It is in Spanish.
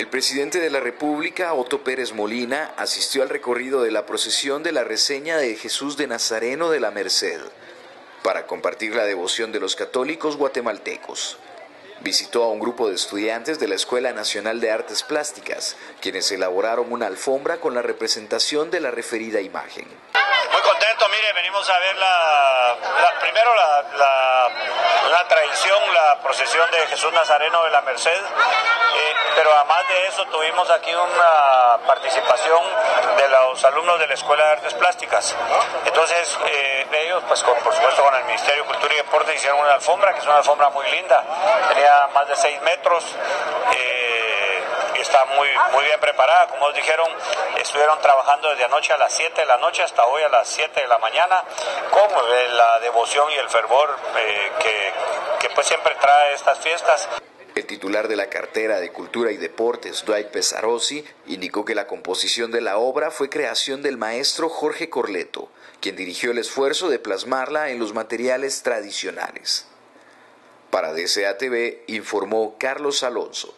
El presidente de la República, Otto Pérez Molina, asistió al recorrido de la procesión de la reseña de Jesús de Nazareno de la Merced para compartir la devoción de los católicos guatemaltecos. Visitó a un grupo de estudiantes de la Escuela Nacional de Artes Plásticas, quienes elaboraron una alfombra con la representación de la referida imagen. Muy contento, mire, venimos a ver la, primero la, tradición, la procesión de Jesús Nazareno de la Merced, eh, pero además de eso tuvimos aquí una participación de los alumnos de la Escuela de Artes Plásticas. Entonces eh, ellos, pues por supuesto con el Ministerio de Cultura y Deporte hicieron una alfombra, que es una alfombra muy linda, tenía más de 6 metros. Eh, está muy, muy bien preparada. Como os dijeron, estuvieron trabajando desde anoche a las 7 de la noche hasta hoy a las 7 de la mañana, con la devoción y el fervor eh, que, que pues siempre trae estas fiestas. El titular de la cartera de Cultura y Deportes, Dwight Pesarosi, indicó que la composición de la obra fue creación del maestro Jorge Corleto, quien dirigió el esfuerzo de plasmarla en los materiales tradicionales. Para DCATV informó Carlos Alonso.